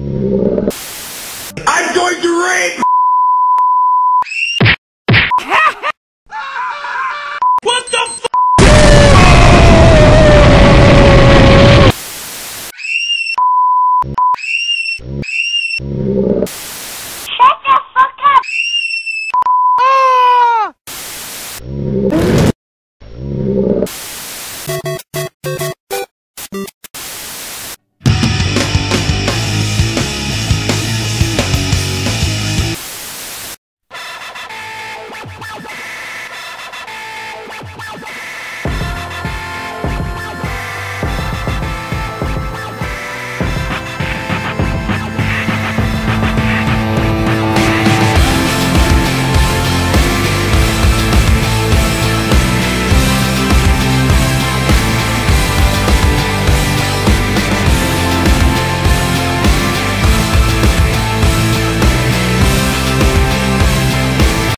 I'm going to rape!